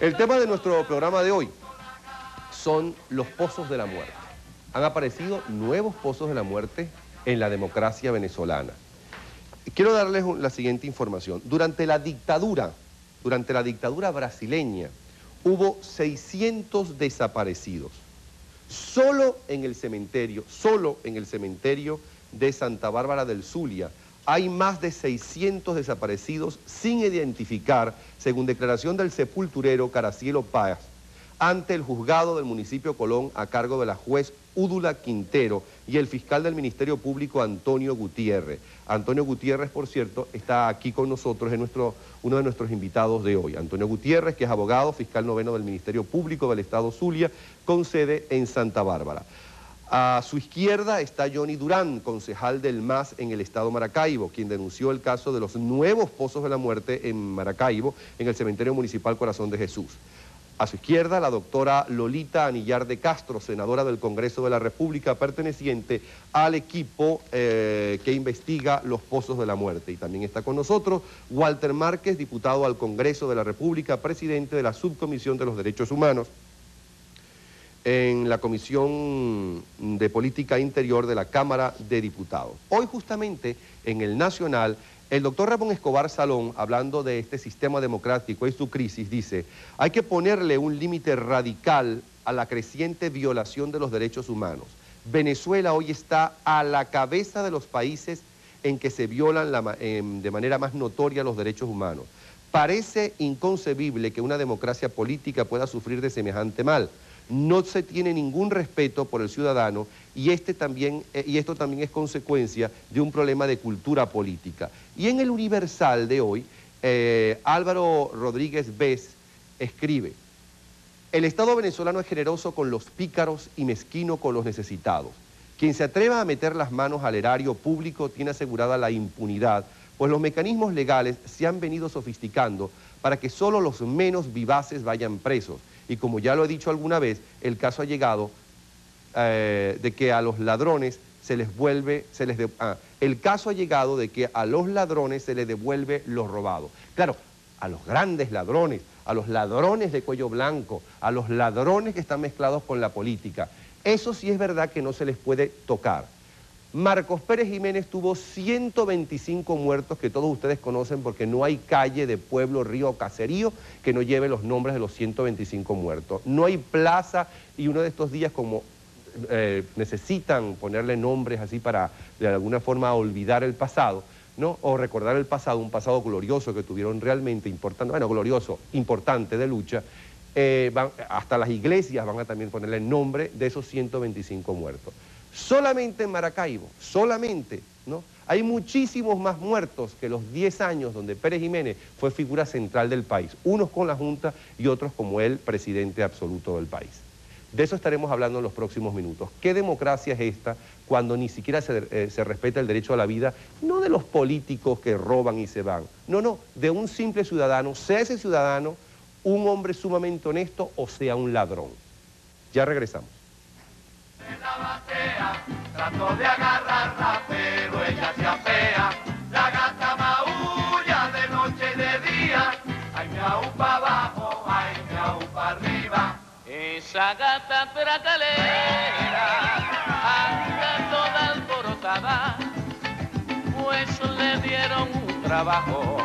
El tema de nuestro programa de hoy son los pozos de la muerte. Han aparecido nuevos pozos de la muerte en la democracia venezolana. Quiero darles la siguiente información. Durante la dictadura, durante la dictadura brasileña, hubo 600 desaparecidos. Solo en el cementerio, solo en el cementerio de Santa Bárbara del Zulia, hay más de 600 desaparecidos sin identificar, según declaración del sepulturero Caracielo Paz, ante el juzgado del municipio Colón a cargo de la juez Údula Quintero y el fiscal del Ministerio Público Antonio Gutiérrez. Antonio Gutiérrez, por cierto, está aquí con nosotros, es nuestro, uno de nuestros invitados de hoy. Antonio Gutiérrez, que es abogado, fiscal noveno del Ministerio Público del Estado Zulia, con sede en Santa Bárbara. A su izquierda está Johnny Durán, concejal del MAS en el estado Maracaibo, quien denunció el caso de los nuevos pozos de la muerte en Maracaibo, en el cementerio municipal Corazón de Jesús. A su izquierda, la doctora Lolita Anillar de Castro, senadora del Congreso de la República, perteneciente al equipo eh, que investiga los pozos de la muerte. Y también está con nosotros Walter Márquez, diputado al Congreso de la República, presidente de la Subcomisión de los Derechos Humanos en la Comisión de Política Interior de la Cámara de Diputados. Hoy justamente en el Nacional el doctor Ramón Escobar Salón, hablando de este sistema democrático y su crisis, dice, hay que ponerle un límite radical a la creciente violación de los derechos humanos. Venezuela hoy está a la cabeza de los países en que se violan de manera más notoria los derechos humanos. Parece inconcebible que una democracia política pueda sufrir de semejante mal no se tiene ningún respeto por el ciudadano y, este también, eh, y esto también es consecuencia de un problema de cultura política. Y en el Universal de hoy, eh, Álvaro Rodríguez Vez escribe, el Estado venezolano es generoso con los pícaros y mezquino con los necesitados. Quien se atreva a meter las manos al erario público tiene asegurada la impunidad, pues los mecanismos legales se han venido sofisticando para que solo los menos vivaces vayan presos y como ya lo he dicho alguna vez, el caso ha llegado eh, de que a los ladrones se les vuelve, se les ah, el caso ha llegado de que a los ladrones se les devuelve lo robado. Claro, a los grandes ladrones, a los ladrones de cuello blanco, a los ladrones que están mezclados con la política. Eso sí es verdad que no se les puede tocar. Marcos Pérez Jiménez tuvo 125 muertos que todos ustedes conocen porque no hay calle de pueblo, río o caserío que no lleve los nombres de los 125 muertos. No hay plaza y uno de estos días como eh, necesitan ponerle nombres así para de alguna forma olvidar el pasado, ¿no? O recordar el pasado, un pasado glorioso que tuvieron realmente importante, bueno, glorioso, importante de lucha, eh, hasta las iglesias van a también ponerle nombre de esos 125 muertos. Solamente en Maracaibo, solamente, ¿no? Hay muchísimos más muertos que los 10 años donde Pérez Jiménez fue figura central del país, unos con la Junta y otros como el presidente absoluto del país. De eso estaremos hablando en los próximos minutos. ¿Qué democracia es esta cuando ni siquiera se, eh, se, respeta el derecho a la vida? No de los políticos que roban y se van. No, no, de un simple ciudadano, sea ese ciudadano un hombre sumamente honesto o sea un ladrón. Ya regresamos trato de agarrarla, pero ella se apea. La gata maulla de noche y de día, ay miau pa' abajo, ay miau pa' arriba. Esa gata tracalera anda toda alborotada, pues le dieron un trabajo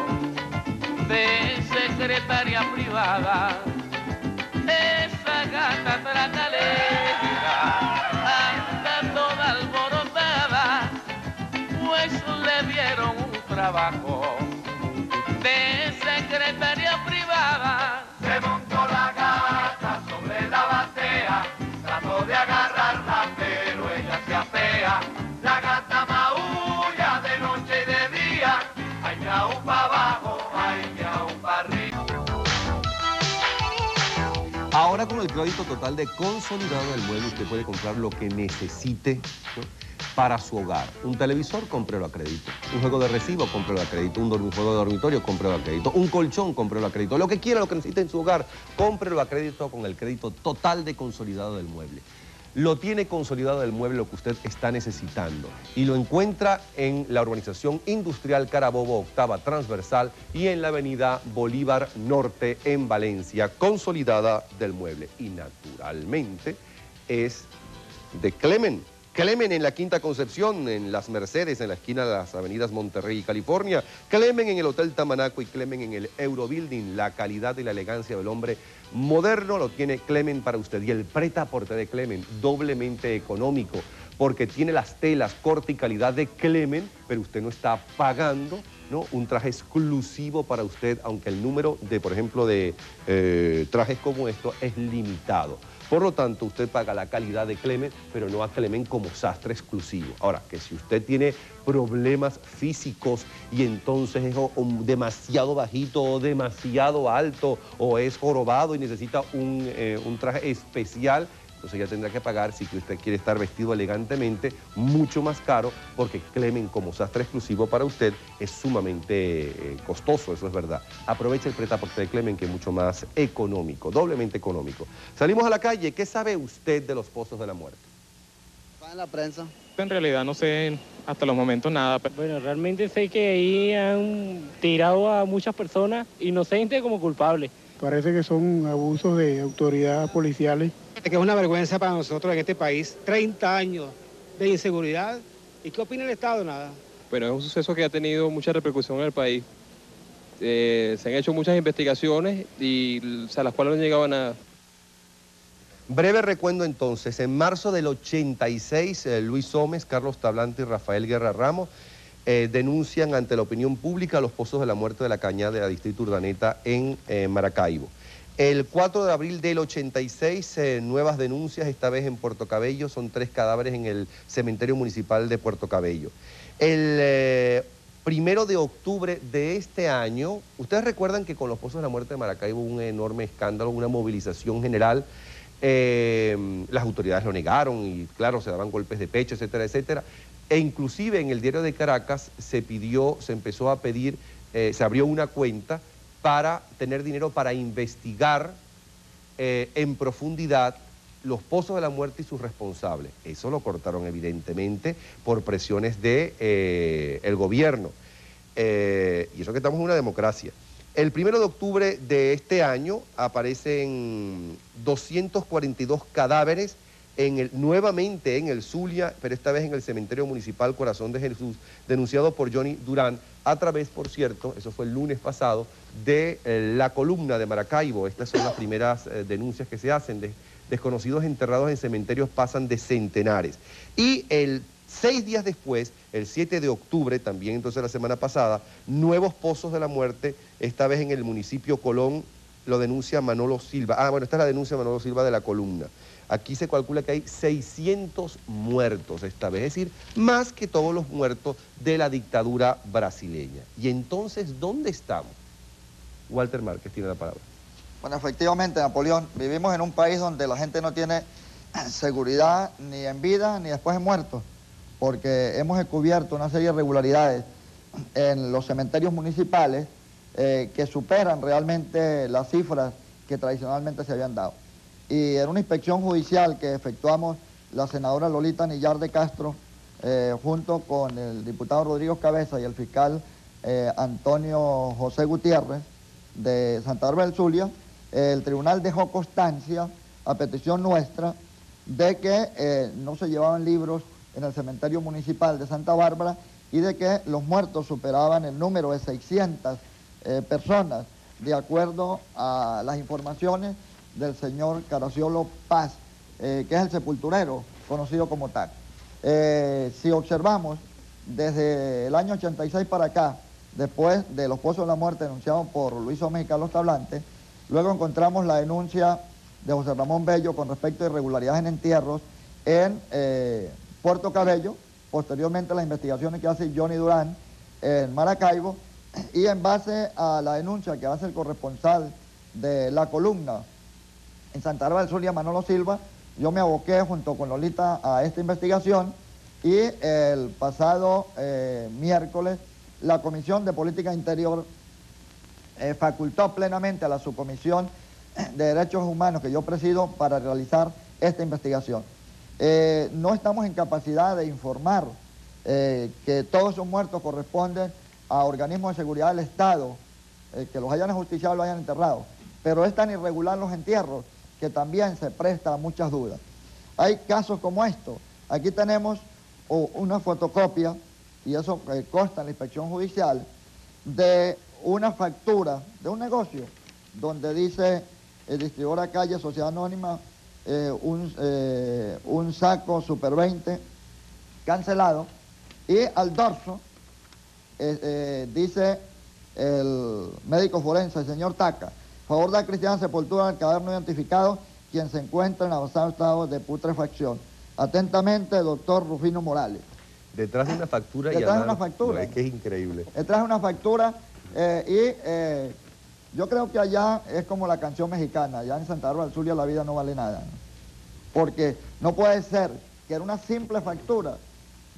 de secretaria privada. Esa gata tracalera trabajo de secretaria privada. Se montó la gata sobre la batea, trató de agarrarla, pero ella se apea. La gata maulla de noche y de día, ay miau pa' abajo, ay miau pa' arriba. Ahora con el crédito total de consolidado del mueble usted puede comprar lo que necesite para su hogar. Un televisor, cómprelo a crédito. Un juego de recibo, cómprelo a crédito. Un, juego de dormitorio, cómprelo a crédito. Un colchón, cómprelo a crédito. Lo que quiera, lo que necesite en su hogar, cómprelo a crédito con el crédito total de consolidado del mueble. lo tiene consolidado el mueble lo que usted está necesitando y lo encuentra en la urbanización industrial Carabobo Octava Transversal y en la avenida Bolívar Norte en Valencia, consolidada del mueble. Y naturalmente es de Clemen. Clemen en la Quinta Concepción, en Las Mercedes, en la esquina de las avenidas Monterrey y California. Clemen en el Hotel Tamanaco y Clemen en el Eurobuilding. La calidad y la elegancia del hombre moderno lo tiene Clemen para usted. Y el pretaporte de Clemen, doblemente económico, porque tiene las telas, corte y calidad de Clemen, pero usted no está pagando ¿no? un traje exclusivo para usted, aunque el número de, por ejemplo, de eh, trajes como esto es limitado. Por lo tanto, usted paga la calidad de Clemen, pero no a Clemen como sastre exclusivo. Ahora, que si usted tiene problemas físicos y entonces es demasiado bajito o demasiado alto o es jorobado y necesita un, eh, un traje especial, entonces ya tendrá que pagar, si usted quiere estar vestido elegantemente, mucho más caro, porque Clemen como sastre exclusivo para usted es sumamente eh, costoso, eso es verdad. Aproveche el pretaporte de Clemen, que es mucho más económico, doblemente económico. Salimos a la calle, ¿qué sabe usted de los pozos de la muerte? Está en la prensa. En realidad no sé hasta los momentos nada. Bueno, realmente sé que ahí han tirado a muchas personas inocentes como culpables. Parece que son abusos de autoridades policiales. Que es una vergüenza para nosotros en este país. 30 años de inseguridad. ¿Y qué opina el Estado? Nada. Bueno, es un suceso que ha tenido mucha repercusión en el país. Eh, se han hecho muchas investigaciones y a las cuales no han llegado a nada. Breve recuerdo entonces, en marzo del 86, eh, Luis Gómez, Carlos Tablante y Rafael Guerra Ramos eh, denuncian ante la opinión pública los pozos de la muerte de la cañada de la distrito Urdaneta en eh, Maracaibo. El 4 de abril del 86, eh, nuevas denuncias, esta vez en Puerto Cabello, son tres cadáveres en el cementerio municipal de Puerto Cabello. El primero de octubre de este año, ustedes recuerdan que con los pozos de la muerte de Maracaibo hubo un enorme escándalo, una movilización general, las autoridades lo negaron y claro, se daban golpes de pecho, etcétera, etcétera. E inclusive en el diario de Caracas se pidió, se empezó a pedir, eh, se abrió una cuenta para tener dinero para investigar eh, en profundidad los pozos de la muerte y sus responsables. Eso lo cortaron evidentemente por presiones del de, eh, gobierno. y eso que estamos en una democracia. El primero de octubre de este año aparecen 242 cadáveres nuevamente en el Zulia, pero esta vez en el cementerio municipal Corazón de Jesús, denunciado por Johnny Durán, a través, por cierto, eso fue el lunes pasado, de eh, la columna de Maracaibo. Estas son las primeras eh, denuncias que se hacen. De, desconocidos enterrados en cementerios pasan de centenares. Y el seis días después, el 7 de octubre, también entonces la semana pasada, nuevos pozos de la muerte, esta vez en el municipio Colón, lo denuncia Manolo Silva. Ah, bueno, esta es la denuncia de Manolo Silva de la columna. Aquí se calcula que hay 600 muertos esta vez, es decir, más que todos los muertos de la dictadura brasileña. Y entonces, ¿dónde estamos? Walter Márquez tiene la palabra. Bueno, efectivamente, Napoleón, vivimos en un país donde la gente no tiene seguridad ni en vida ni después de muertos, porque hemos descubierto una serie de irregularidades en los cementerios municipales eh, que superan realmente las cifras que tradicionalmente se habían dado y en una inspección judicial que efectuamos la senadora Lolita Nillar de Castro, eh, junto con el diputado Rodrigo Cabeza y el fiscal eh, Antonio José Gutiérrez de Santa Bárbara del Zulia, el tribunal dejó constancia a petición nuestra de que eh, no se llevaban libros en el cementerio municipal de Santa Bárbara y de que los muertos superaban el número de 600 personas, de acuerdo a las informaciones del señor Caraciolo Paz, eh, que es el sepulturero, conocido como tal. Eh, si observamos, desde el año 86 para acá, después de los pozos de la muerte denunciados por Luis Gómez y Carlos Tablante, luego encontramos la denuncia de José Ramón Bello con respecto a irregularidades en entierros en eh, Puerto Cabello, posteriormente las investigaciones que hace Johnny Durán en Maracaibo, y en base a la denuncia que hace el corresponsal de la columna en Santa Bárbara del Zulia, Manolo Silva, yo me aboqué junto con Lolita a esta investigación y el pasado eh, miércoles la Comisión de Política Interior eh, facultó plenamente a la Subcomisión de Derechos Humanos que yo presido para realizar esta investigación. eh, no estamos en capacidad de informar que todos esos muertos corresponden a organismos de seguridad del Estado, que los hayan ajusticiado y los hayan enterrado. Pero es tan irregular los entierros que también se presta a muchas dudas. Hay casos como esto. Aquí tenemos o, una fotocopia, y eso eh, consta en la inspección judicial, de una factura de un negocio donde dice el distribuidor calle Sociedad Anónima, eh, un, eh, un saco Super 20 cancelado, y al dorso eh, dice el médico forense, el señor Taca, favor de cristiana sepultura al cadáver no identificado, quien se encuentra en avanzado estado de putrefacción. Atentamente, doctor Rufino Morales. Detrás de una factura Detrás de una factura. No, es que es increíble. Él traje una factura eh, y eh, yo creo que allá es como la canción mexicana, allá en Santa Bárbara del Zulia la vida no vale nada. ¿no? Porque no puede ser que era una simple factura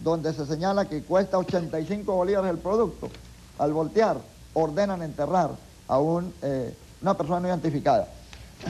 donde se señala que cuesta 85 bolívares el producto. Al voltear, ordenan enterrar a un, eh, una persona no identificada.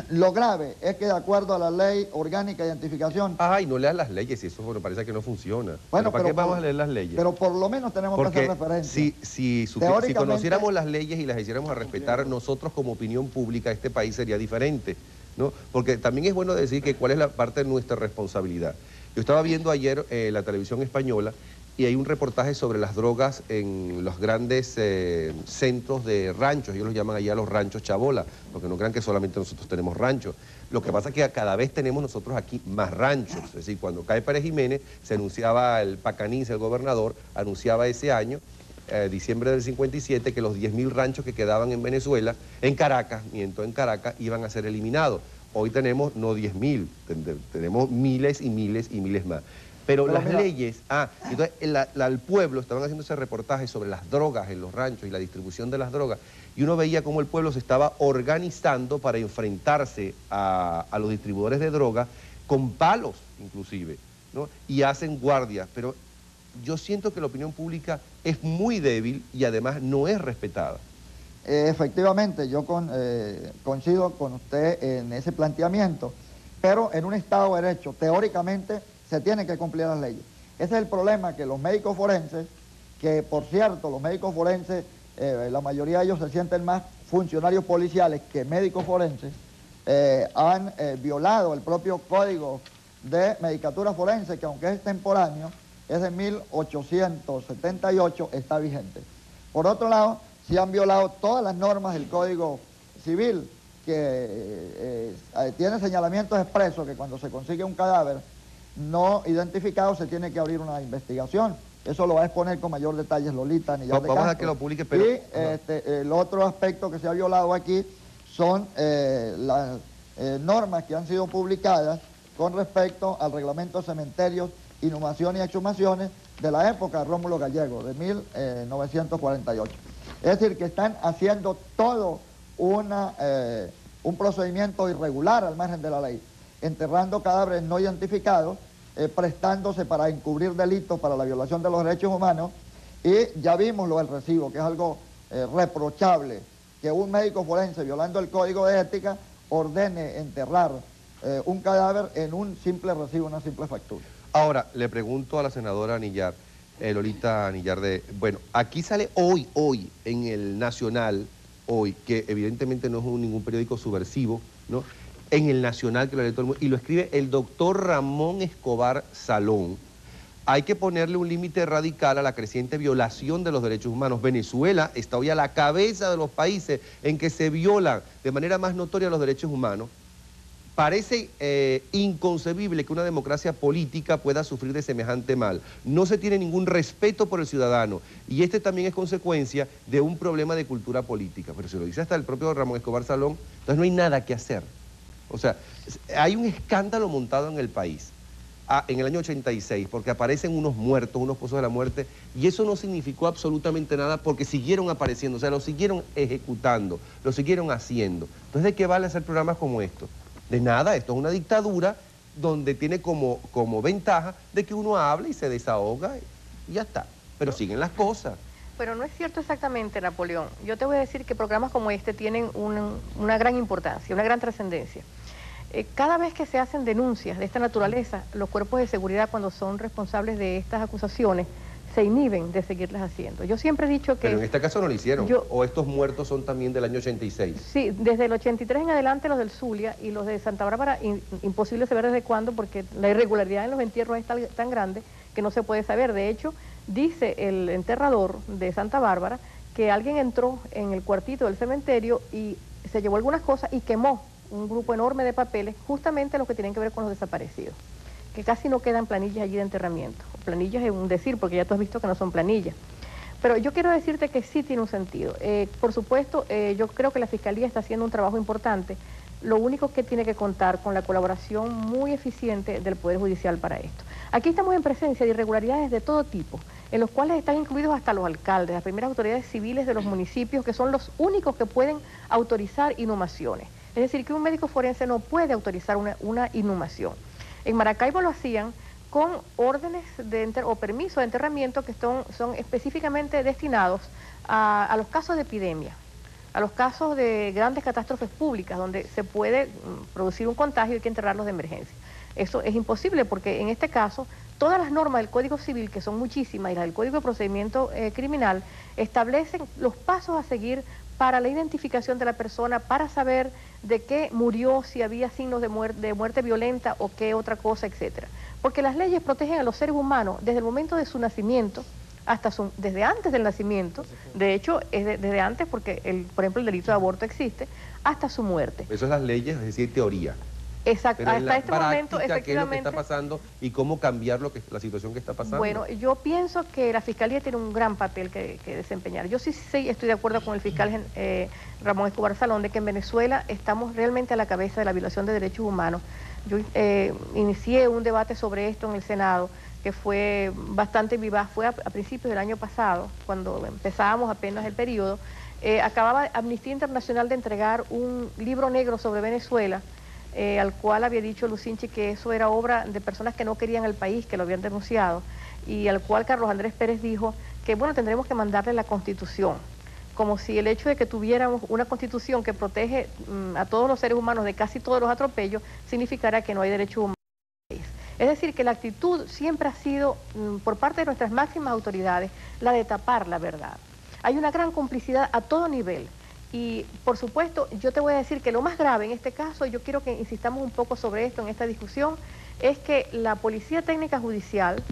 Lo grave es que de acuerdo a la ley orgánica de identificación, Ay, no leas las leyes, y eso bueno, parece que no funciona. Bueno, Pero ¿Para pero qué vamos a leer las leyes? pero por lo menos tenemos que hacer referencia. si, si, conociéramos las leyes y las hiciéramos a respetar, nosotros como opinión pública, este país sería diferente. ¿no? Porque también es bueno decir que cuál es la parte de nuestra responsabilidad. Yo estaba viendo ayer eh, la televisión española y hay un reportaje sobre las drogas en los grandes eh, centros de ranchos, ellos los llaman allá los ranchos chabola, porque no crean que solamente nosotros tenemos ranchos. Lo que pasa es que cada vez tenemos nosotros aquí más ranchos, es decir, cuando cae Pérez Jiménez, se anunciaba el Pacanís, el gobernador, anunciaba ese año eh, diciembre del 57 que los 10.000 ranchos que quedaban en Venezuela, en Caracas, miento, en Caracas, iban a ser eliminados. Hoy tenemos no 10.000, ten- tenemos miles y miles y miles más. Pero, las mira- leyes, ah, entonces la- la- el pueblo, estaban haciendo ese reportaje sobre las drogas en los ranchos y la distribución de las drogas, y uno veía cómo el pueblo se estaba organizando para enfrentarse a, a los distribuidores de drogas con palos, inclusive, ¿no? Y hacen guardias, pero yo siento que la opinión pública es muy débil y además no es respetada. Efectivamente, yo con- eh, coincido con usted en ese planteamiento, pero en un Estado de Derecho, teóricamente, se tienen que cumplir las leyes. Ese es el problema que los médicos forenses, que por cierto, los médicos forenses, eh, la mayoría de ellos se sienten más funcionarios policiales que médicos forenses, eh, han eh, violado el propio código de medicatura forense, que aunque es temporáneo, es de 1878, está vigente. Por otro lado, si han violado todas las normas del Código Civil, que eh, tiene señalamientos expresos que cuando se consigue un cadáver no identificado se tiene que abrir una investigación. Eso lo va a exponer con mayor detalle Lolita Nillar Va- de vamos a que lo publique, pero- Y este, el otro aspecto que se ha violado aquí son eh, las eh, normas que han sido publicadas con respecto al reglamento de cementerios, inhumaciones y exhumaciones de la época de Rómulo Gallego, de 1948. Es decir, que están haciendo todo una, eh, un procedimiento irregular al margen de la ley, enterrando cadáveres no identificados, eh, prestándose para encubrir delitos para la violación de los derechos humanos, y ya vimos lo del recibo, que es algo eh, reprochable, que un médico forense, violando el código de ética, ordene enterrar eh, un cadáver en un simple recibo, una simple factura. Ahora, le pregunto a la senadora Anillar, Lolita Anillar, de, bueno, aquí sale hoy, hoy, en el Nacional, hoy, que evidentemente no es ningún periódico subversivo, ¿no? En el Nacional, que lo lee todo el mundo, y lo escribe el doctor Ramón Escobar Salón. Hay que ponerle un límite radical a la creciente violación de los derechos humanos. Venezuela está hoy a la cabeza de los países en que se violan de manera más notoria los derechos humanos. Parece eh, inconcebible que una democracia política pueda sufrir de semejante mal. No se tiene ningún respeto por el ciudadano y este también es consecuencia de un problema de cultura política. Pero se lo dice hasta el propio Ramón Escobar Salón, entonces no hay nada que hacer. O sea, hay un escándalo montado en el país ah, en el año 86 porque aparecen unos muertos, unos pozos de la muerte y eso no significó absolutamente nada porque siguieron apareciendo, o sea, lo siguieron ejecutando, lo siguieron haciendo. Entonces, ¿de qué vale hacer programas como estos? De nada, esto es una dictadura donde tiene como, como ventaja de que uno habla y se desahoga y ya está. Pero siguen las cosas. Pero no es cierto exactamente, Napoleón. Yo te voy a decir que programas como este tienen un- una gran importancia, una gran trascendencia. Eh, cada vez que se hacen denuncias de esta naturaleza, los cuerpos de seguridad cuando son responsables de estas acusaciones se inhiben de seguirlas haciendo. Yo siempre he dicho que... Pero en este caso no lo hicieron. Yo- o estos muertos son también del año 86. Sí, desde el 83 en adelante los del Zulia y los de Santa Bárbara, in- imposible saber desde cuándo porque la irregularidad en los entierros es tal- tan grande que no se puede saber. De hecho, dice el enterrador de Santa Bárbara que alguien entró en el cuartito del cementerio y se llevó algunas cosas y quemó un grupo enorme de papeles, justamente los que tienen que ver con los desaparecidos, que casi no quedan planillas allí de enterramiento. Planillas es un decir, porque ya tú has visto que no son planillas. Pero yo quiero decirte que sí tiene un sentido. Eh, por supuesto, eh, yo creo que la Fiscalía está haciendo un trabajo importante. Lo único que tiene que contar con la colaboración muy eficiente del Poder Judicial para esto. Aquí estamos en presencia de irregularidades de todo tipo, en los cuales están incluidos hasta los alcaldes, las primeras autoridades civiles de los municipios, que son los únicos que pueden autorizar inhumaciones. Es decir, que un médico forense no puede autorizar una, inhumación. En Maracaibo lo hacían con órdenes de enter- o permisos de enterramiento que son, específicamente destinados a, a los casos de epidemia, a los casos de grandes catástrofes públicas, donde se puede mm, producir un contagio y hay que enterrarlos de emergencia. Eso es imposible porque en este caso todas las normas del Código Civil, que son muchísimas, y las del Código de Procedimiento eh, Criminal, establecen los pasos a seguir para la identificación de la persona, para saber de qué murió, si había signos de, muer- de muerte violenta o qué otra cosa, etcétera. Porque las leyes protegen a los seres humanos desde el momento de su nacimiento hasta su, desde antes del nacimiento, de hecho es de- desde antes porque el, por ejemplo el delito de aborto existe, hasta su muerte. Eso es las leyes, es decir, teoría. Exacto, Pero hasta este momento práctica, ¿qué es lo que está efectivamente. pasando y cómo cambiar lo que, la situación que está pasando? Bueno, yo pienso que la Fiscalía tiene un gran papel que, que desempeñar. Yo sí, sí estoy de acuerdo con el fiscal eh, Ramón Escobar Salón de que en Venezuela estamos realmente a la cabeza de la violación de derechos humanos. Yo eh, inicié un debate sobre esto en el Senado que fue bastante vivaz, fue a, a principios del año pasado, cuando empezábamos apenas el periodo. Eh, acababa Amnistía Internacional de entregar un libro negro sobre Venezuela eh, al cual había dicho Lucinchi que eso era obra de personas que no querían el país, que lo habían denunciado, y al cual Carlos Andrés Pérez dijo que, bueno, tendremos que mandarle la constitución, como si el hecho de que tuviéramos una constitución que protege mm, a todos los seres humanos de casi todos los atropellos, significara que no hay derechos humanos. en el país. Es decir, que la actitud siempre ha sido, mm, por parte de nuestras máximas autoridades, la de tapar la verdad. Hay una gran complicidad a todo nivel. Y por supuesto, yo te voy a decir que lo más grave en este caso, yo quiero que insistamos un poco sobre esto en esta discusión, es que la Policía Técnica Judicial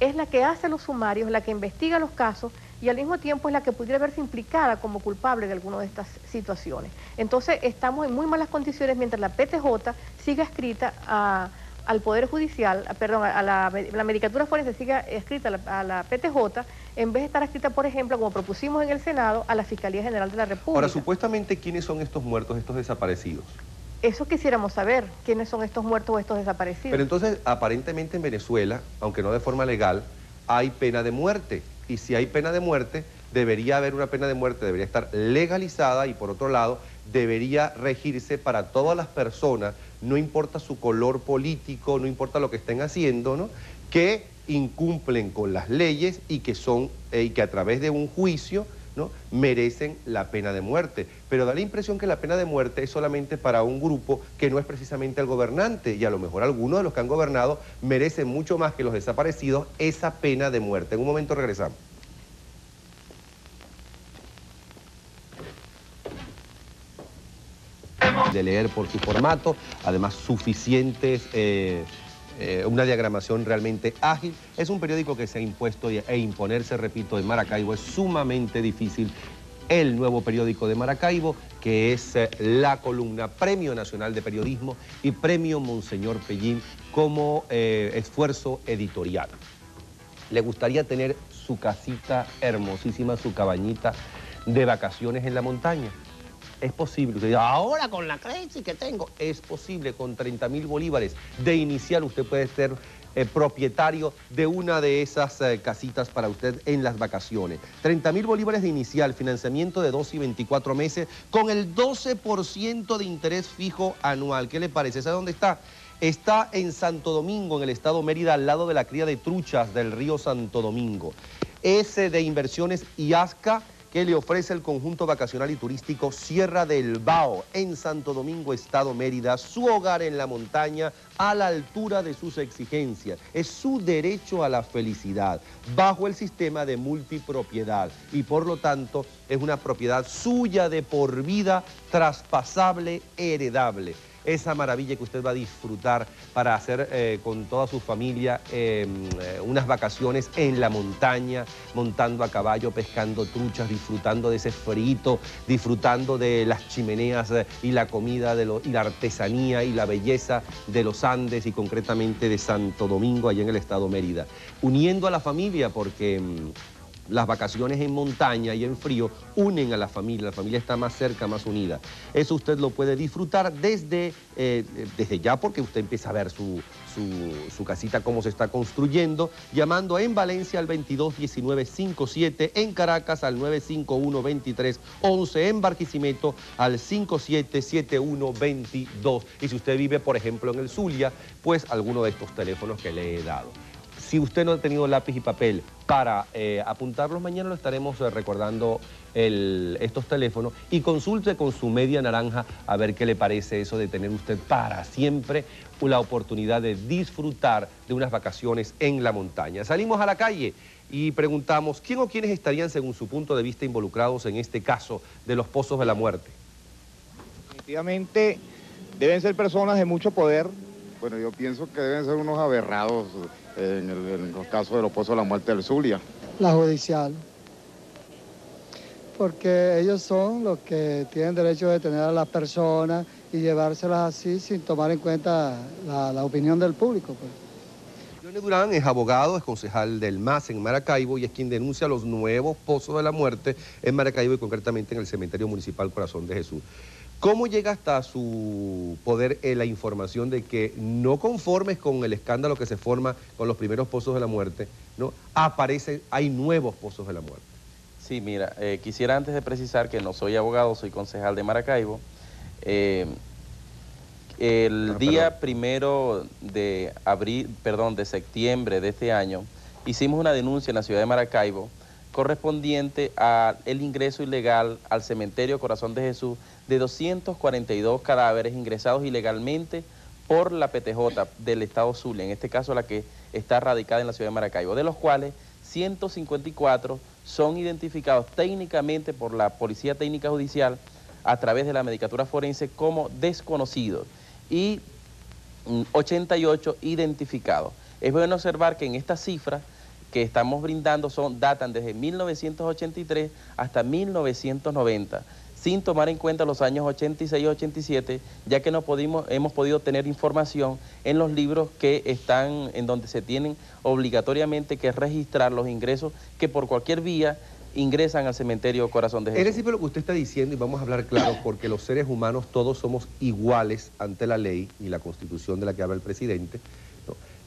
es la que hace los sumarios, la que investiga los casos y al mismo tiempo es la que pudiera verse implicada como culpable de alguna de estas situaciones. Entonces estamos en muy malas condiciones mientras la PTJ siga escrita a- al Poder Judicial, perdón, a la, la Medicatura Forense siga escrita a la, a la PTJ, en vez de estar escrita, por ejemplo, como propusimos en el Senado, a la Fiscalía General de la República. Ahora, supuestamente, ¿quiénes son estos muertos, estos desaparecidos? Eso quisiéramos saber, quiénes son estos muertos o estos desaparecidos. Pero entonces, aparentemente en Venezuela, aunque no de forma legal, hay pena de muerte. Y si hay pena de muerte, debería haber una pena de muerte, debería estar legalizada y por otro lado, debería regirse para todas las personas, no importa su color político, no importa lo que estén haciendo, ¿no? que incumplen con las leyes y que son eh, y que a través de un juicio ¿no? merecen la pena de muerte. Pero da la impresión que la pena de muerte es solamente para un grupo que no es precisamente el gobernante y a lo mejor algunos de los que han gobernado merecen mucho más que los desaparecidos esa pena de muerte. En un momento regresamos. De leer por su formato, además suficientes, eh, eh, una diagramación realmente ágil. Es un periódico que se ha impuesto e imponerse, repito, en Maracaibo es sumamente difícil. El nuevo periódico de Maracaibo, que es eh, la columna Premio Nacional de Periodismo y Premio Monseñor Pellín como esfuerzo editorial. Le gustaría tener su casita hermosísima, su cabañita de vacaciones en la montaña. Es posible. Usted ahora con la crisis que tengo, es posible. Con 30 mil bolívares de inicial usted puede ser eh, propietario de una de esas eh, casitas para usted en las vacaciones. 30 mil bolívares de inicial, financiamiento de 12 y 24 meses con el 12% de interés fijo anual. ¿Qué le parece? ¿Sabe dónde está? Está en Santo Domingo, en el estado Mérida, al lado de la cría de truchas del río Santo Domingo. Es eh, de inversiones IASCA que le ofrece el conjunto vacacional y turístico Sierra del Bao en Santo Domingo, Estado Mérida, su hogar en la montaña a la altura de sus exigencias. Es su derecho a la felicidad bajo el sistema de multipropiedad y por lo tanto es una propiedad suya de por vida, traspasable, heredable esa maravilla que usted va a disfrutar para hacer eh, con toda su familia eh, unas vacaciones en la montaña, montando a caballo, pescando truchas, disfrutando de ese frito, disfrutando de las chimeneas eh, y la comida de y la artesanía y la belleza de los Andes y concretamente de Santo Domingo, allá en el estado Mérida. Uniendo a la familia porque... Las vacaciones en montaña y en frío unen a la familia, la familia está más cerca, más unida. Eso usted lo puede disfrutar desde, eh, desde ya porque usted empieza a ver su, su, casita cómo se está construyendo, llamando en Valencia al 221957, en Caracas al 9512311, en Barquisimeto al 577122. Y si usted vive, por ejemplo, en el Zulia, pues alguno de estos teléfonos que le he dado. Si usted no ha tenido lápiz y papel para eh, apuntarlos, mañana lo estaremos eh, recordando estos teléfonos y consulte con su media naranja a ver qué le parece eso de tener usted para siempre la oportunidad de disfrutar de unas vacaciones en la montaña. Salimos a la calle y preguntamos quién o quiénes estarían según su punto de vista involucrados en este caso de los pozos de la muerte. Definitivamente deben ser personas de mucho poder. Bueno, yo pienso que deben ser unos aberrados en el, caso de los pozos de la muerte del Zulia. La judicial, porque ellos son los que tienen derecho de tener a las personas y llevárselas así sin tomar en cuenta la, opinión del público. Pues. Durán es abogado, es concejal del MAS en Maracaibo y es quien denuncia los nuevos pozos de la muerte en Maracaibo y concretamente en el cementerio municipal Corazón de Jesús. ¿Cómo llega hasta su poder eh, la información de que no conformes con el escándalo que se forma con los primeros pozos de la muerte, ¿no? aparece, hay nuevos pozos de la muerte? Sí, mira, eh, quisiera antes de precisar que no soy abogado, soy concejal de Maracaibo. Eh, el ah, día primero de abril, perdón, de septiembre de este año, hicimos una denuncia en la ciudad de Maracaibo correspondiente al ingreso ilegal al cementerio Corazón de Jesús de 242 cadáveres ingresados ilegalmente por la PTJ del Estado Zulia, en este caso la que está radicada en la ciudad de Maracaibo, de los cuales 154 son identificados técnicamente por la Policía Técnica Judicial a través de la medicatura forense como desconocidos y 88 mm, identificados. Es bueno observar que en estas cifras que estamos brindando son datan desde 1983 hasta 1990 sin tomar en cuenta los años 86 y 87, ya que no pudimos, hemos podido tener información en los libros que están, en donde se tienen obligatoriamente que registrar los ingresos que por cualquier vía ingresan al cementerio Corazón de Jesús. Es decir, lo que usted está diciendo, y vamos a hablar claro, porque los seres humanos todos somos iguales ante la ley y la constitución de la que habla el presidente.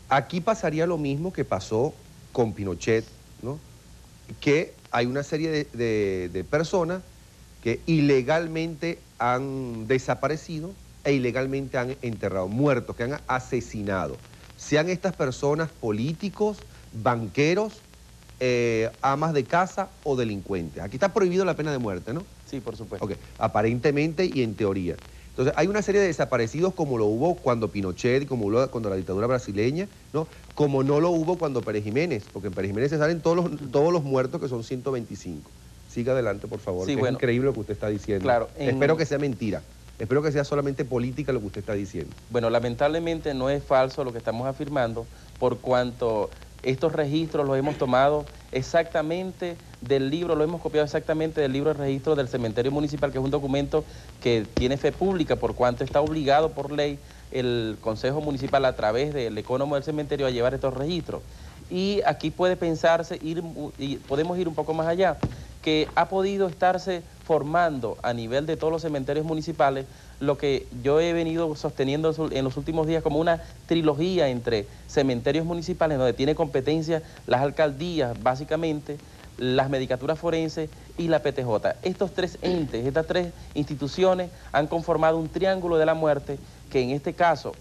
Aquí pasaría lo mismo que pasó con Pinochet, ¿no? que hay una serie de personas que ilegalmente han desaparecido e ilegalmente han enterrado, muertos, que han asesinado. Sean estas personas políticos, banqueros, eh, amas de casa o delincuentes. Aquí está prohibido la pena de muerte, ¿no? Sí, por supuesto. Aparentemente y en teoría. Entonces, hay una serie de desaparecidos como lo hubo cuando Pinochet y como hubo cuando la dictadura brasileña, ¿no? Como no lo hubo cuando Pérez Jiménez, porque en Pérez Jiménez se salen todos los, todos los muertos que son 125. Siga adelante, por favor. es increíble lo que usted está diciendo. Claro, Espero que sea mentira. Espero que sea solamente política lo que usted está diciendo. Bueno, lamentablemente no es falso lo que estamos afirmando, por cuanto estos registros los hemos tomado exactamente del libro, lo hemos copiado exactamente del libro de registro del cementerio municipal, que es un documento que tiene fe pública, por cuanto está obligado por ley el Consejo Municipal a través del ecónomo del cementerio a llevar estos registros. Y aquí puede pensarse, ir, y podemos ir un poco más allá que ha podido estarse formando a nivel de todos los cementerios municipales lo que yo he venido sosteniendo en los últimos días como una trilogía entre cementerios municipales donde tiene competencia las alcaldías básicamente, las medicaturas forenses y la PTJ. Estos tres entes, estas tres instituciones han conformado un triángulo de la muerte que en este caso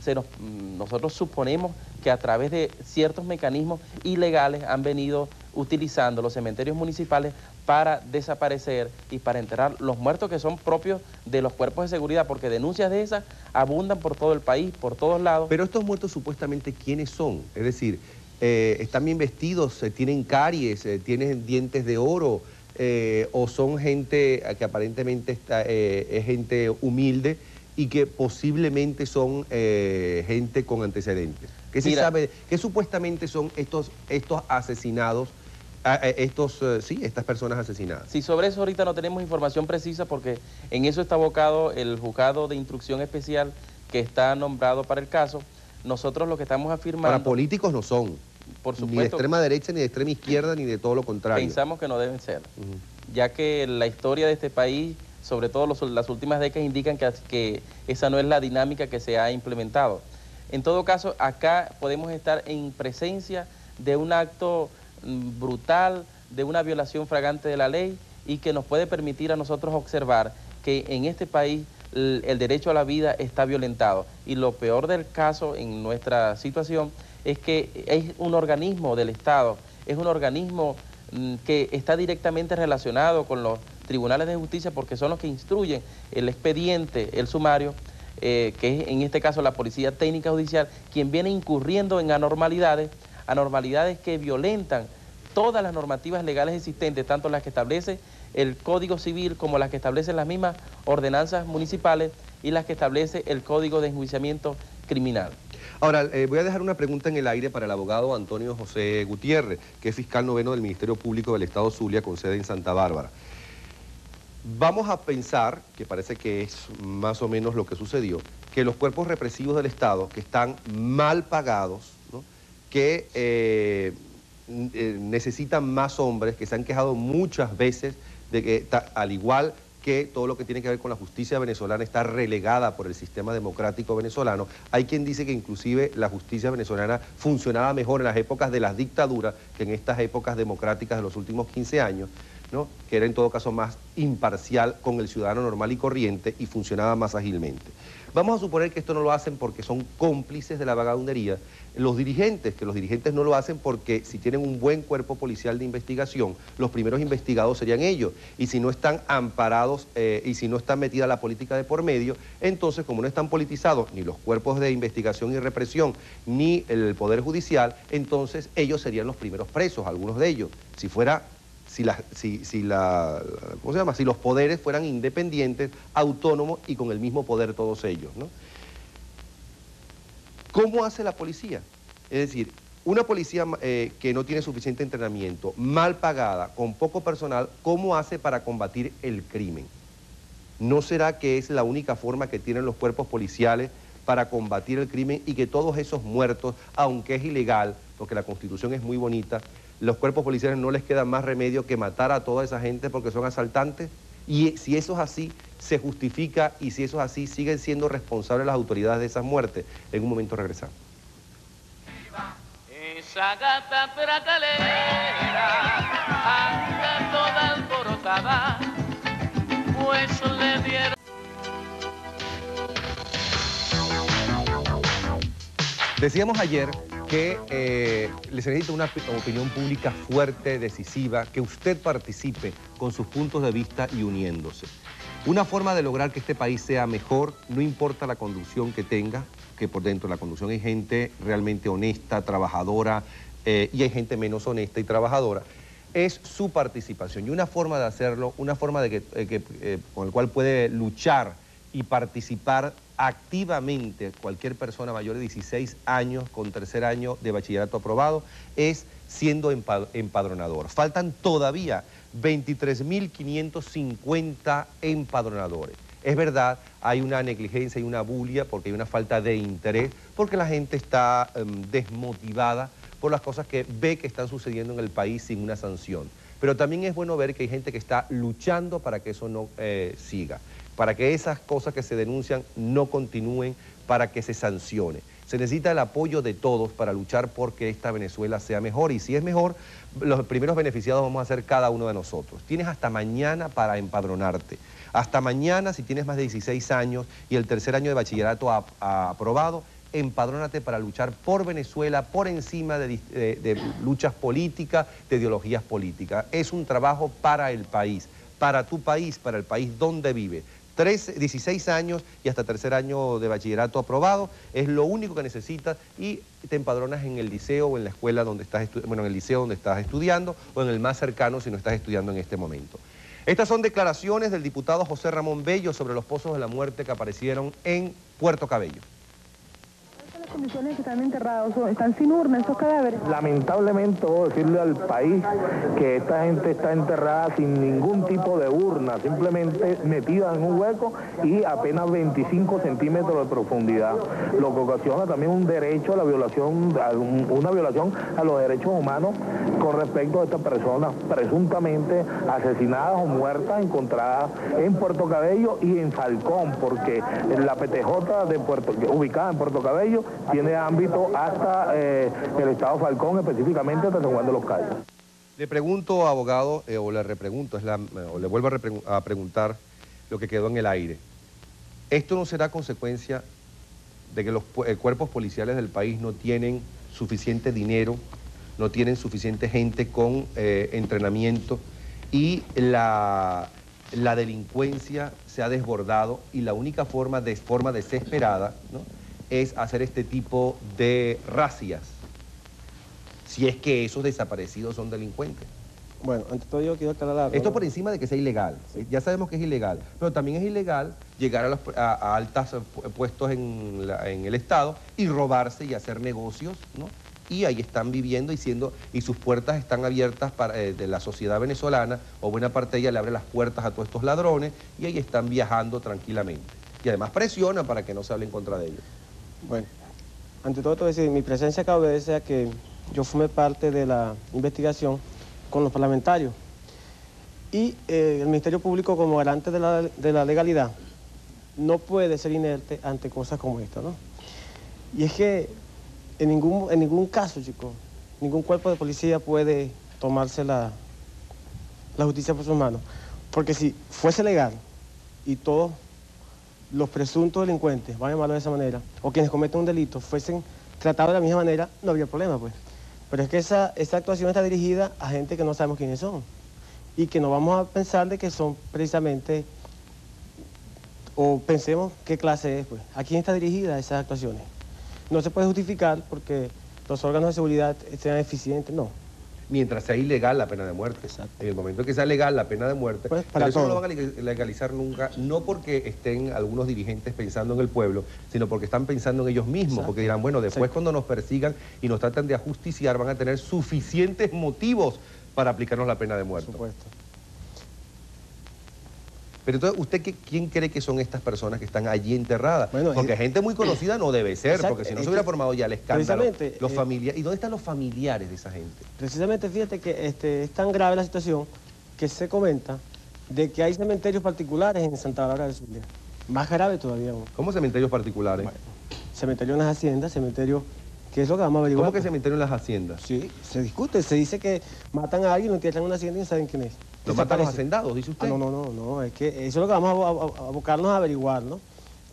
se nos- mm, nosotros suponemos que a través de ciertos mecanismos ilegales han venido utilizando los cementerios municipales para desaparecer y para enterrar los muertos que son propios de los cuerpos de seguridad, porque denuncias de esas abundan por todo el país, por todos lados. Pero estos muertos supuestamente, ¿quiénes son? Es decir, eh, ¿están bien vestidos? eh, ¿Tienen caries? eh, ¿Tienen dientes de oro? eh, ¿O son gente que aparentemente está, es gente humilde y que posiblemente son eh, gente con antecedentes? ¿Qué se Mira. sabe? ¿Qué supuestamente son estos, estos asesinados, ah, eh, estos, eh, sí, estas personas asesinadas? Sí, sobre eso ahorita no tenemos información precisa porque en eso está abocado el juzgado de instrucción especial que está nombrado para el caso. Nosotros lo que estamos afirmando... Para políticos no son. Por Ni de supuesto. extrema derecha, ni de extrema izquierda, ni de todo lo contrario. Pensamos que no deben ser, ya que la historia de este país, sobre todo los- las últimas décadas, indican que, que esa no es la dinámica que se ha implementado. En todo caso, acá podemos estar en presencia de un acto mm, brutal, de una violación fragante de la ley y que nos puede permitir a nosotros observar que en este país el derecho a la vida está violentado. Y lo peor del caso en nuestra situación es que es un organismo del Estado, es un organismo mm, que está directamente relacionado con los tribunales de justicia porque son los que instruyen el expediente, el sumario, eh, que es en este caso la Policía Técnica Judicial, quien viene incurriendo en anormalidades, anormalidades que violentan todas las normativas legales existentes, tanto las que establece el Código Civil como las que establecen las mismas ordenanzas municipales y las que establece el Código de Enjuiciamiento Criminal. Ahora, eh, voy a dejar una pregunta en el aire para el abogado Antonio José Gutiérrez, que es fiscal noveno del Ministerio Público del Estado Zulia, con sede en Santa Bárbara. Vamos a pensar, que parece que es más o menos lo que sucedió, que los cuerpos represivos del Estado, que están mal pagados, que eh, eh, necesitan más hombres, que se han quejado muchas veces de que, al igual que todo lo que tiene que ver con la justicia venezolana está relegada por el sistema democrático venezolano. Hay quien dice que inclusive la justicia venezolana funcionaba mejor en las épocas de las dictaduras que en estas épocas democráticas de los últimos 15 años, que era en todo caso más imparcial con el ciudadano normal y corriente y funcionaba más ágilmente. Vamos a suponer que esto no lo hacen porque son cómplices de la vagabundería. Los dirigentes, que los dirigentes no lo hacen porque si tienen un buen cuerpo policial de investigación, los primeros investigados serían ellos. Y si no están amparados eh, y si no está metida la política de por medio, entonces como no están politizados ni los cuerpos de investigación y represión, ni el Poder Judicial, entonces ellos serían los primeros presos, algunos de ellos. Si fuera si, la- si, si la, ¿cómo se llama? si los poderes fueran independientes, autónomos y con el mismo poder todos ellos. ¿no? ¿Cómo hace la policía? Es decir, una policía eh, que no tiene suficiente entrenamiento, mal pagada, con poco personal, ¿cómo hace para combatir el crimen? ¿No será que es la única forma que tienen los cuerpos policiales para combatir el crimen y que todos esos muertos, aunque es ilegal, porque la constitución es muy bonita, los cuerpos policiales no les queda más remedio que matar a toda esa gente porque son asaltantes? Y si eso es así, se justifica y si eso es así, siguen siendo responsables las autoridades de esas muertes. En un momento regresamos. Esa gata pracalera anda toda alborotada, pues le dieron... Decíamos ayer que eh, les necesita una opi- opinión pública fuerte, decisiva, que usted participe con sus puntos de vista y uniéndose. Una forma de lograr que este país sea mejor, no importa la conducción que tenga, que por dentro de la conducción hay gente realmente honesta, trabajadora, eh, y hay gente menos honesta y trabajadora, es su participación. Y una forma de hacerlo, una forma eh, eh, con el cual puede luchar y participar activamente cualquier persona mayor de 16 años con tercer año de bachillerato aprobado es siendo empa- empadronador. Faltan todavía 23.550 empadronadores. Es verdad, hay una negligencia y una bulia porque hay una falta de interés, porque la gente está em, desmotivada por las cosas que ve que están sucediendo en el país sin una sanción. Pero también es bueno ver que hay gente que está luchando para que eso no eh, siga, para que esas cosas que se denuncian no continúen, para que se sancione. Se necesita el apoyo de todos para luchar por que esta Venezuela sea mejor y si es mejor, los primeros beneficiados vamos a ser cada uno de nosotros. Tienes hasta mañana para empadronarte. Hasta mañana, si tienes más de 16 años y el tercer año de bachillerato a- a- aprobado, empadrónate para luchar por Venezuela, por encima de- de luchas políticas, de ideologías políticas. Es un trabajo para el país, para tu país, para el país donde vive. 13, 16 años y hasta tercer año de bachillerato aprobado, es lo único que necesitas y te empadronas en el liceo o en la escuela donde estás, bueno, en el liceo donde estás estudiando o en el más cercano si no estás estudiando en este momento. Estas son declaraciones del diputado José Ramón Bello sobre los pozos de la muerte que aparecieron en Puerto Cabello. Condiciones que están enterrados, están sin urna esos cadáveres. Lamentablemente, debo decirle al país que esta gente está enterrada sin ningún tipo de urna, simplemente metida en un hueco y apenas 25 centímetros de profundidad, lo que ocasiona también un derecho a la violación, una violación a los derechos humanos con respecto a estas personas presuntamente asesinadas o muertas encontradas en Puerto Cabello y en Falcón, porque la PTJ de Puerto, ubicada en Puerto Cabello tiene ámbito hasta eh, el estado Falcón, específicamente hasta San Juan de los Cayos. Le pregunto, abogado, eh, o le repregunto, o le vuelvo a, preguntar lo que quedó en el aire. ¿Esto no será consecuencia de que los eh, cuerpos policiales del país no tienen suficiente dinero, no tienen suficiente gente con entrenamiento y la, la delincuencia se ha desbordado y la única forma, de forma desesperada, ¿no? Es hacer este tipo de racias? si es que esos desaparecidos son delincuentes. Bueno, ante todo yo quiero aclarar. Esto ¿no? por encima de que sea ilegal. Ya sabemos que es ilegal. Pero también es ilegal llegar a, los- a- a altas eh, pu- puestos en, la- en el Estado y robarse y hacer negocios, ¿no? Y ahí están viviendo y siendo, y sus puertas están abiertas para, eh, de la sociedad venezolana, o buena parte de ella le abre las puertas a todos estos ladrones, y ahí están viajando tranquilamente. Y además presionan para que no se hable en contra de ellos. Bueno, ante todo, decir, mi presencia acá obedece a que yo formé parte de la investigación con los parlamentarios. Y eh, el Ministerio Público, como garante de la, de la legalidad, no puede ser inerte ante cosas como esta, ¿no? Y es que en ningún, en ningún caso, chicos, ningún cuerpo de policía puede tomarse la, la justicia por sus manos. Porque si fuese legal y todos los presuntos delincuentes, vamos a llamarlo de esa manera, o quienes cometen un delito fuesen tratados de la misma manera, no habría problema, pues. Pero es que esa, esa actuación está dirigida a gente que no sabemos quiénes son y que no vamos a pensar de que son precisamente, o pensemos qué clase es, pues. ¿A quién está dirigida esas actuaciones? No se puede justificar porque los órganos de seguridad sean eficientes, no. Mientras sea ilegal la pena de muerte. En el momento que sea legal la pena de muerte, para pero eso no lo van a leg- legalizar nunca, no porque estén algunos dirigentes pensando en el pueblo, sino porque están pensando en ellos mismos, Exacto. porque dirán, bueno, después cuando nos persigan y nos tratan de ajusticiar, van a tener suficientes motivos para aplicarnos la pena de muerte. Por supuesto. Pero entonces, ¿usted qué- quién cree que son estas personas que están allí enterradas? Bueno, porque es- gente muy conocida no debe ser, Exacto, porque si no se hubiera formado ya el escándalo. Los eh, familia- ¿Y dónde están los familiares de esa gente? Precisamente fíjate que este, es tan grave la situación que se comenta de que hay cementerios particulares en Santa Bárbara del Zulia. Más grave todavía. aún. ¿Cómo cementerios particulares? Cementerio en las haciendas, cementerio... ¿Qué es lo que vamos a averiguar? ¿Cómo que cementerio en las haciendas? Sí, se discute. Se dice que matan a alguien, lo entierran en una hacienda y no saben quién es. ¿Lo matan los hacendados, dice usted? Ah, no, no, no, no, es que eso es lo que vamos a, a- a abocarnos a averiguar, ¿no?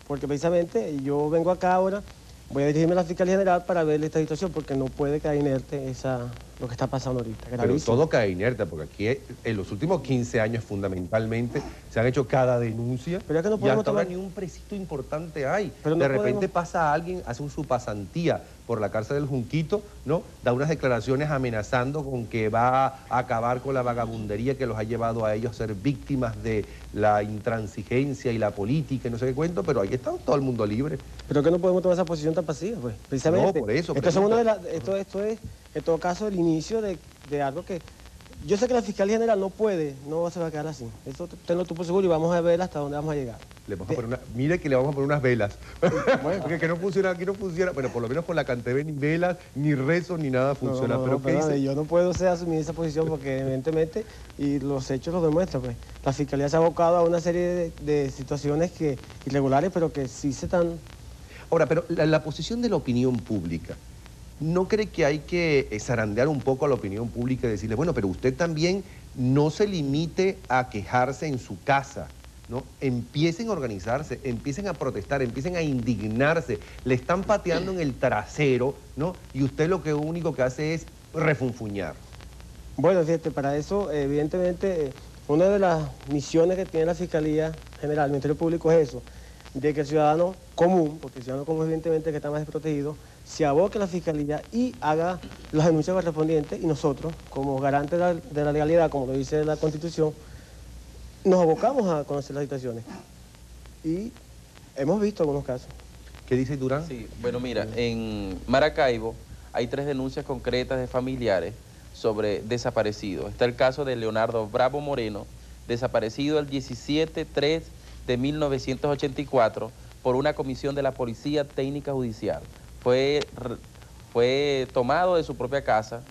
Porque precisamente yo vengo acá ahora, voy a dirigirme a la Fiscalía General para ver esta situación, porque no puede caer inerte esa, lo que está pasando ahorita. Pero gravísimo. todo cae inerte, porque aquí en los últimos 15 años fundamentalmente se han hecho cada denuncia Pero es que no podemos tomar- ni un presito importante hay. Pero no de repente podemos- pasa alguien, hace un, su pasantía por la cárcel del Junquito, ¿no? Da unas declaraciones amenazando con que va a acabar con la vagabundería que los ha llevado a ellos a ser víctimas de la intransigencia y la política y no sé qué cuento, pero ahí está todo el mundo libre. Pero que no podemos tomar esa posición tan pasiva, pues. Precisamente. No, por eso, Esto, es uno de la- esto, esto es, en todo caso, el inicio de, de algo que. Yo sé que la Fiscalía General no puede, no se va a quedar así. Eso tenlo tú por seguro y vamos a ver hasta dónde vamos a llegar. Le vamos a poner una- mire que le vamos a poner unas velas. Porque que no funciona, aquí no funciona. Bueno, por lo menos con la CanTV ni velas, ni rezos, ni nada funciona. No, no, pero no, ¿qué perdóname, dice? yo no puedo ser, asumir esa posición porque evidentemente, y los hechos lo demuestran, pues. La Fiscalía se ha abocado a una serie de, de situaciones que irregulares, pero que sí se están... Ahora, pero la, la posición de la opinión pública, ¿no cree que hay que eh, zarandear un poco a la opinión pública y decirle, bueno, pero usted también no se limite a quejarse en su casa? ¿no? empiecen a organizarse, empiecen a protestar, empiecen a indignarse, le están pateando en el trasero, ¿no? Y usted lo que único que hace es refunfuñar. Bueno, fíjate, para eso, evidentemente, una de las misiones que tiene la Fiscalía General, el Ministerio Público, es eso, de que el ciudadano común, porque el ciudadano común evidentemente que está más desprotegido, se aboque a la Fiscalía y haga las denuncias correspondientes y nosotros, como garantes de la, de la legalidad, como lo dice la Constitución, nos abocamos a conocer las situaciones. Y hemos visto algunos casos. ¿Qué dice Durán? Sí, bueno, mira, en Maracaibo hay tres denuncias concretas de familiares sobre desaparecidos. Está el caso de Leonardo Bravo Moreno, desaparecido el 17-3 de 1984 por una comisión de la Policía Técnica Judicial. Fue, fue tomado de su propia casa,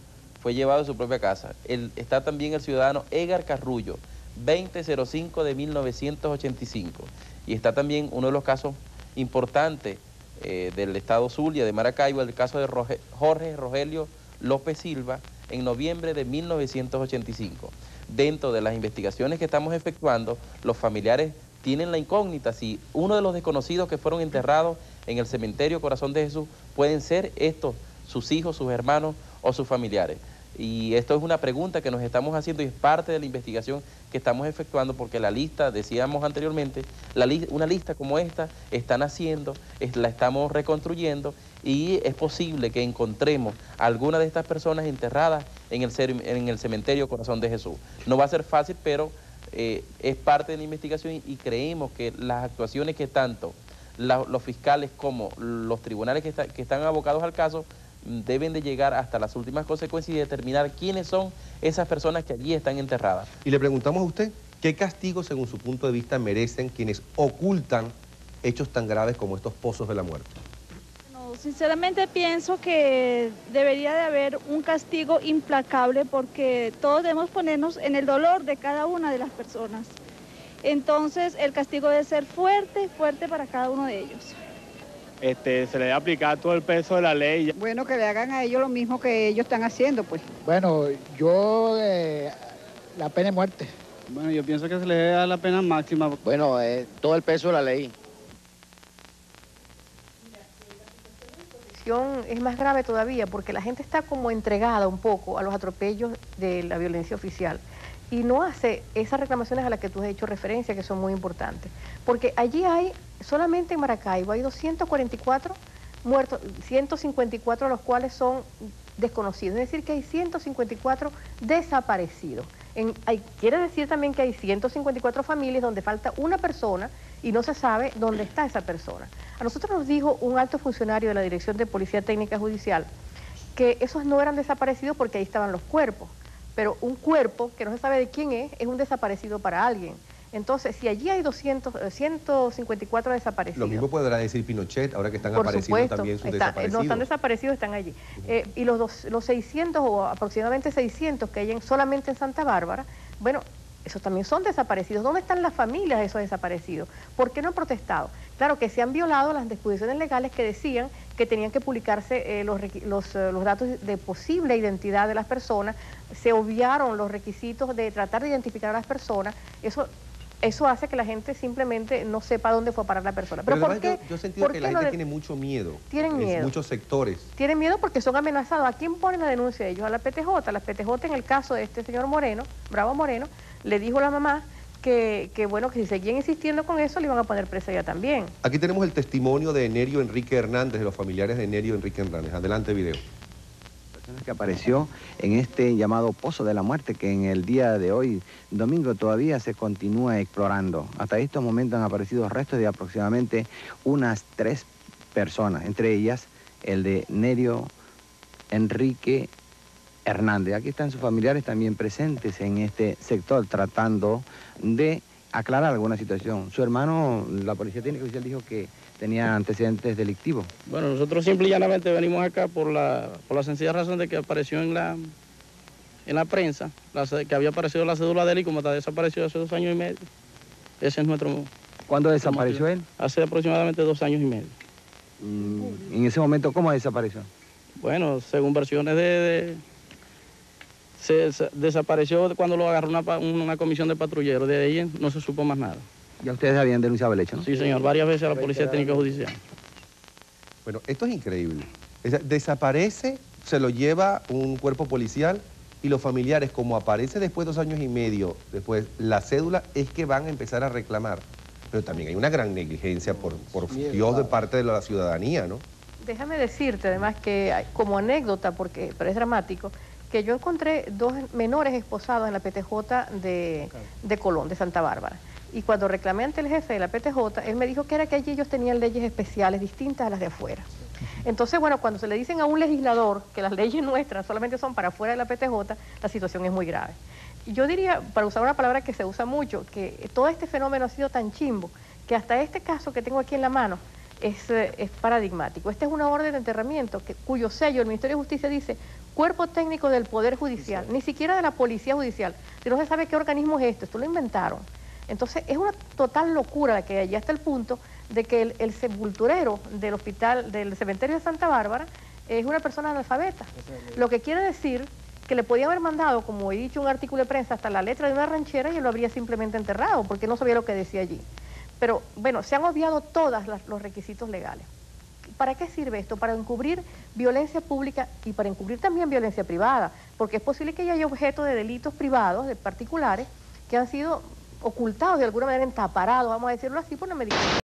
fue llevado de su propia casa. Está también el ciudadano Edgar Carrullo, 2005 de 1985. Y está también uno de los casos importantes eh, del estado Zulia, de Maracaibo, el caso de Jorge Rogelio López Silva, en noviembre de 1985. Dentro de las investigaciones que estamos efectuando, los familiares tienen la incógnita si uno de los desconocidos que fueron enterrados en el cementerio Corazón de Jesús pueden ser estos, sus hijos, sus hermanos o sus familiares. Y esto es una pregunta que nos estamos haciendo y es parte de la investigación que estamos efectuando porque la lista, decíamos anteriormente, la li una lista como esta están haciendo, la estamos reconstruyendo y es posible que encontremos alguna de estas personas enterradas en el, en el cementerio Corazón de Jesús. No va a ser fácil, pero eh, es parte de la investigación y, creemos que las actuaciones que tanto los fiscales como los tribunales que, que están abocados al caso deben de llegar hasta las últimas consecuencias y determinar quiénes son esas personas que allí están enterradas. Y le preguntamos a usted, ¿qué castigo según su punto de vista merecen quienes ocultan hechos tan graves como estos pozos de la muerte? Sinceramente pienso que debería de haber un castigo implacable porque todos debemos ponernos en el dolor de cada una de las personas. Entonces el castigo debe ser fuerte, fuerte para cada uno de ellos este, se le debe aplicar todo el peso de la ley. Bueno, que le hagan a ellos lo mismo que ellos están haciendo, pues. Bueno, yo eh, la pena de muerte. Bueno, yo pienso que se le debe dar la pena máxima. Bueno, eh, todo el peso de la ley. Es más grave todavía porque la gente está como entregada un poco a los atropellos de la violencia oficial y no hace esas reclamaciones a las que tú has hecho referencia, que son muy importantes. Porque allí hay, solamente en Maracaibo, hay 244 muertos, 154 de los cuales son desconocidos. Es decir, que hay 154 desaparecidos. En, hay, quiere decir también que hay 154 familias donde falta una persona y no se sabe dónde está esa persona. A nosotros nos dijo un alto funcionario de la Dirección de Policía Técnica Judicial que esos no eran desaparecidos porque ahí estaban los cuerpos pero un cuerpo que no se sabe de quién es, es un desaparecido para alguien. Entonces, si allí hay 200, 154 desaparecidos... Lo mismo podrá decir Pinochet, ahora que están apareciendo también sus está, desaparecidos. No están desaparecidos, están allí. eh, y los, dos, los 600 o aproximadamente 600 que hay en, solamente en Santa Bárbara, bueno, esos también son desaparecidos. ¿Dónde están las familias de esos desaparecidos? ¿Por qué no han protestado? Claro que se han violado las disposiciones legales que decían que tenían que publicarse eh, los, los, eh, los, datos de posible identidad de las personas, se obviaron los requisitos de tratar de identificar a las personas, eso eso hace que la gente simplemente no sepa dónde fue a parar la persona. Pero, Pero ¿por qué, yo, yo he sentido que la gente de... tiene mucho miedo. Tienen miedo. Muchos sectores. Tienen miedo porque son amenazados. ¿A quién ponen la denuncia de ellos? A la PTJ. La PTJ en el caso de este señor Moreno, Bravo Moreno, le dijo a la mamá que, que, bueno, que si seguían insistiendo con eso, le iban a poner presa ya también. Aquí tenemos el testimonio de Enerio Enrique Hernández, de los familiares de Enerio Enrique Hernández. Adelante, video que apareció en este llamado Pozo de la Muerte, que en el día de hoy, domingo, todavía se continúa explorando. Hasta estos momentos han aparecido restos de aproximadamente unas tres personas, entre ellas el de Nerio Enrique Hernández. Aquí están sus familiares también presentes en este sector tratando de aclarar alguna situación. Su hermano, la policía técnica oficial dijo que tenía antecedentes delictivos. Bueno, nosotros simple y llanamente venimos acá por la, por la sencilla razón de que apareció en la, en la prensa, la, que había aparecido la cédula de él y como está desaparecido hace dos años y medio. Ese es nuestro... ¿Cuándo desapareció él? Hace aproximadamente dos años y medio. Mm, en ese momento, ¿cómo desapareció? Bueno, según versiones de... de se, se, desapareció cuando lo agarró una, una comisión de patrulleros, de ahí no se supo más nada. Ya ustedes habían denunciado el hecho, ¿no? Sí, señor, varias veces a la Policía Técnica Judicial. Bueno, esto es increíble. Desaparece, se lo lleva un cuerpo policial y los familiares, como aparece después de dos años y medio, después la cédula, es que van a empezar a reclamar. Pero también hay una gran negligencia por, por Dios de parte de la ciudadanía, ¿no? Déjame decirte además que como anécdota, porque pero es dramático, que yo encontré dos menores esposados en la PTJ de, de Colón, de Santa Bárbara. Y cuando reclamé ante el jefe de la PTJ, él me dijo que era que allí ellos tenían leyes especiales distintas a las de afuera. Entonces, bueno, cuando se le dicen a un legislador que las leyes nuestras solamente son para afuera de la PTJ, la situación es muy grave. Y Yo diría, para usar una palabra que se usa mucho, que todo este fenómeno ha sido tan chimbo que hasta este caso que tengo aquí en la mano es, eh, es paradigmático. Esta es una orden de enterramiento que, cuyo sello el Ministerio de Justicia dice cuerpo técnico del Poder Judicial, ni siquiera de la Policía Judicial. Si no se sabe qué organismo es esto, esto lo inventaron. Entonces es una total locura que allí hasta el punto de que el, el sepulturero del hospital, del cementerio de Santa Bárbara, es una persona analfabeta. Lo que quiere decir que le podía haber mandado, como he dicho, un artículo de prensa hasta la letra de una ranchera y él lo habría simplemente enterrado, porque no sabía lo que decía allí. Pero bueno, se han obviado todos los requisitos legales. ¿Para qué sirve esto? Para encubrir violencia pública y para encubrir también violencia privada, porque es posible que haya objeto de delitos privados, de particulares, que han sido ocultados de alguna manera, entaparados, vamos a decirlo así, por una medida.